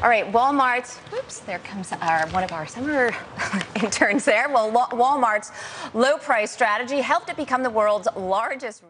All right, Walmart's. Oops, there comes our one of our summer interns there. Well, Walmart's low price strategy helped it become the world's largest.